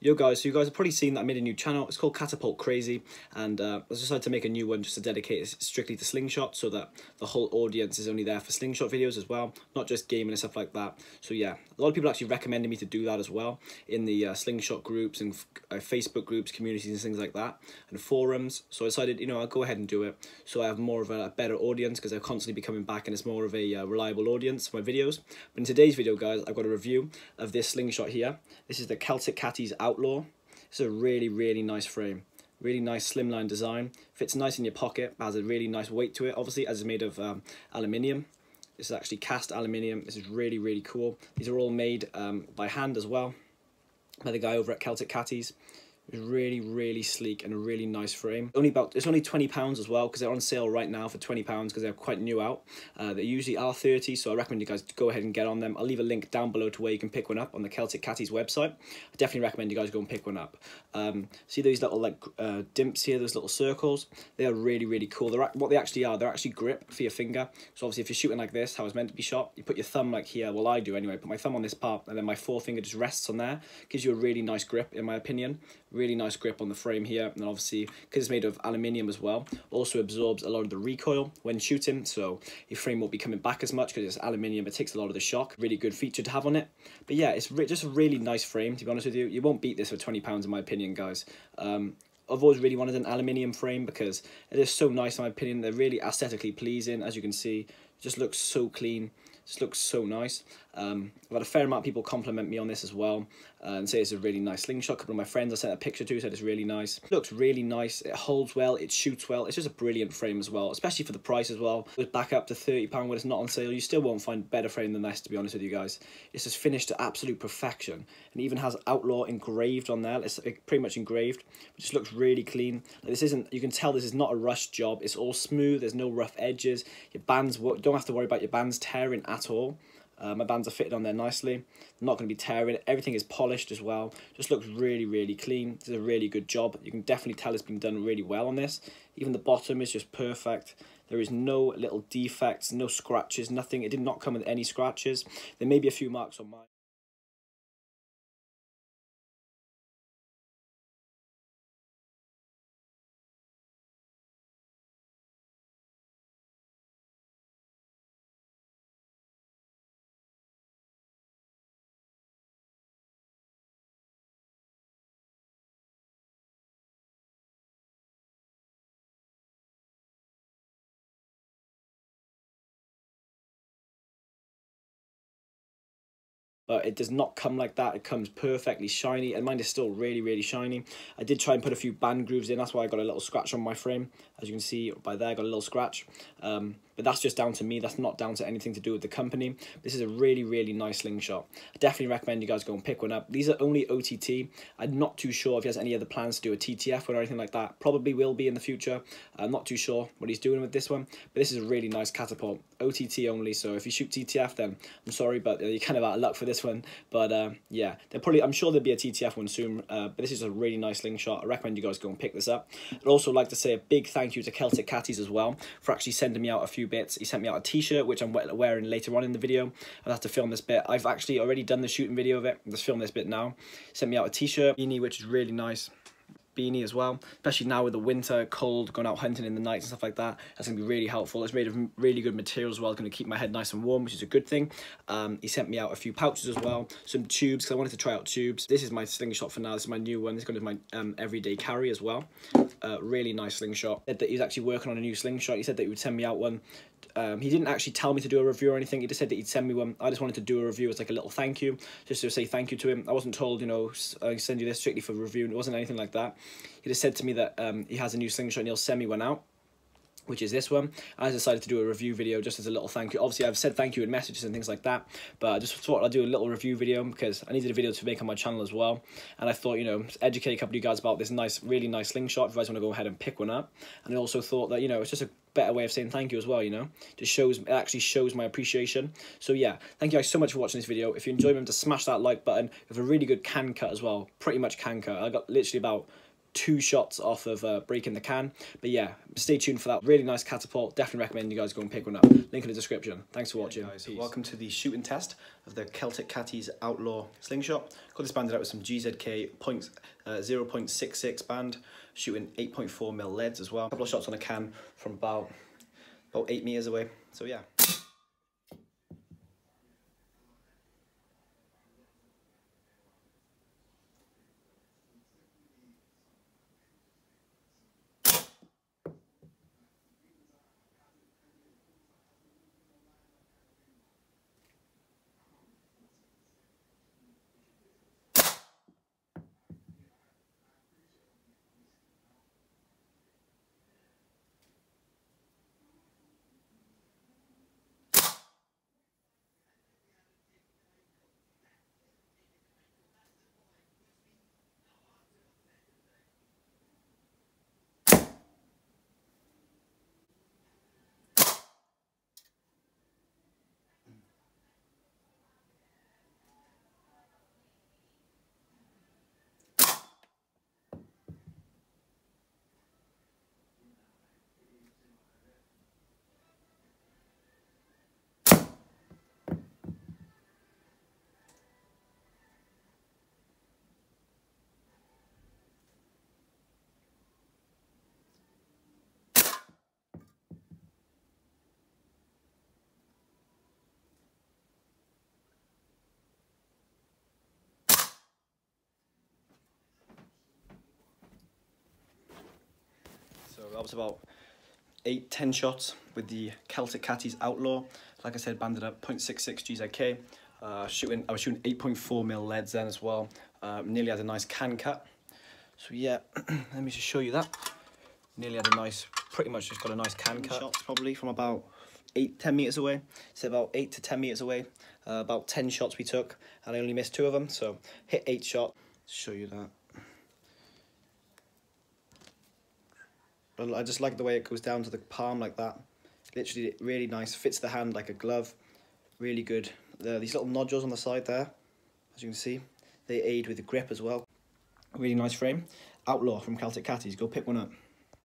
Yo guys, so you guys have probably seen that I made a new channel. It's called Catapult Crazy, and uh, I decided to make a new one just to dedicate it strictly to slingshot, so that the whole audience is only there for slingshot videos as well, not just gaming and stuff like that. So yeah, a lot of people actually recommended me to do that as well in the uh, slingshot groups and uh, Facebook groups, communities and things like that, and forums. So I decided, you know, I'll go ahead and do it, so I have more of a, a better audience because they're constantly be coming back, and it's more of a uh, reliable audience for my videos. But in today's video, guys, I've got a review of this slingshot here. This is the Celtic Cattys Outlaw. It's a really, really nice frame. Really nice slimline design. Fits nice in your pocket. Has a really nice weight to it, obviously, as it's made of um, aluminium. This is actually cast aluminium. This is really, really cool. These are all made um, by hand as well by the guy over at Celtic Cattys. It's really, really sleek and a really nice frame. Only about it's only twenty pounds as well because they're on sale right now for twenty pounds because they're quite new out. Uh, they usually are thirty, so I recommend you guys go ahead and get on them. I'll leave a link down below to where you can pick one up on the Celtic Cattys website. I definitely recommend you guys go and pick one up. Um, see these little like uh, dimps here, those little circles. They are really, really cool. They're what they actually are. They're actually grip for your finger. So obviously, if you're shooting like this, how it's meant to be shot, you put your thumb like here. Well, I do anyway. Put my thumb on this part, and then my forefinger just rests on there. Gives you a really nice grip, in my opinion. Really nice grip on the frame here and obviously because it's made of aluminium as well also absorbs a lot of the recoil when shooting so your frame won't be coming back as much because it's aluminium it takes a lot of the shock really good feature to have on it but yeah it's just a really nice frame to be honest with you you won't beat this for 20 pounds in my opinion guys um, I've always really wanted an aluminium frame because it is so nice in my opinion. They're really aesthetically pleasing, as you can see. It just looks so clean. This looks so nice. Um, I've had a fair amount of people compliment me on this as well uh, and say it's a really nice slingshot. A couple of my friends I sent a picture to said it's really nice. It looks really nice. It holds well. It shoots well. It's just a brilliant frame as well, especially for the price as well. It was back up to £30 when it's not on sale. You still won't find better frame than this, to be honest with you guys. It's just finished to absolute perfection. And even has Outlaw engraved on there. It's pretty much engraved. It just looks really clean. Like this isn't, you can tell this is not a rushed job. It's all smooth. There's no rough edges. Your bands, don't have to worry about your bands tearing at all. Uh, my bands are fitted on there nicely. They're not going to be tearing. Everything is polished as well. Just looks really, really clean. It's a really good job. You can definitely tell it's been done really well on this. Even the bottom is just perfect. There is no little defects, no scratches, nothing. It did not come with any scratches. There may be a few marks on mine. But it does not come like that. It comes perfectly shiny, and mine is still really, really shiny. I did try and put a few band grooves in. That's why I got a little scratch on my frame. As you can see by there, I got a little scratch. Um, but that's just down to me. That's not down to anything to do with the company. This is a really, really nice slingshot. I definitely recommend you guys go and pick one up. These are only OTT. I'm not too sure if he has any other plans to do a TTF or anything like that. Probably will be in the future. I'm not too sure what he's doing with this one. But this is a really nice catapult. OTT only. So if you shoot TTF, then I'm sorry, but you're kind of out of luck for this one. But uh, yeah, they're probably. I'm sure there'll be a TTF one soon. Uh, but this is a really nice slingshot. I recommend you guys go and pick this up. I'd also like to say a big thank you to Celtic Cattys as well for actually sending me out a few bits. He sent me out a t-shirt, which I'm wearing later on in the video. I'll have to film this bit. I've actually already done the shooting video of it. Just film this bit now. Sent me out a t-shirt, beanie, which is really nice beanie as well, especially now with the winter, cold, going out hunting in the nights and stuff like that. That's to be really helpful. It's made of really good material as well. It's going to keep my head nice and warm, which is a good thing. Um, he sent me out a few pouches as well, some tubes, because I wanted to try out tubes. This is my slingshot for now. This is my new one. This is going to be my um, everyday carry as well. Uh, really nice slingshot. He said that he's actually working on a new slingshot. He said that he would send me out one um, he didn't actually tell me to do a review or anything. He just said that he'd send me one. I just wanted to do a review as like a little thank you, just to say thank you to him. I wasn't told, you know, I send you this strictly for review. It wasn't anything like that. He just said to me that um, he has a new slingshot and he'll send me one out which is this one. I decided to do a review video just as a little thank you. Obviously, I've said thank you in messages and things like that, but I just thought I'd do a little review video because I needed a video to make on my channel as well. And I thought, you know, educate a couple of you guys about this nice, really nice slingshot if you guys want to go ahead and pick one up. And I also thought that, you know, it's just a better way of saying thank you as well, you know? Just shows, it actually shows my appreciation. So yeah, thank you guys so much for watching this video. If you enjoyed, remember to smash that like button. Have a really good can cut as well, pretty much can cut. I got literally about two shots off of uh, breaking the can. But yeah, stay tuned for that. Really nice catapult. Definitely recommend you guys go and pick one up. Link in the description. Thanks for watching. guys, welcome to the shooting test of the Celtic Cattys Outlaw slingshot. Got this banded out with some GZK point, uh, 0.66 band, shooting 8.4 mil leads as well. A couple of shots on a can from about about eight meters away. So yeah. So that was about eight, ten shots with the Celtic Cattys Outlaw. Like I said, banded up 0.66 GZK. Uh, shooting, I was shooting 8.4 mil leads then as well. Uh, nearly had a nice can cut. So yeah, let me just show you that. Nearly had a nice, pretty much just got a nice can cut. Shots probably from about eight, 10 meters away. So about eight to 10 meters away. Uh, about 10 shots we took and I only missed two of them. So hit eight shot. Show you that. But I just like the way it goes down to the palm like that. Literally really nice. Fits the hand like a glove. Really good. The, these little nodules on the side there, as you can see, they aid with the grip as well. Really nice frame. Outlaw from Celtic Cattys. Go pick one up.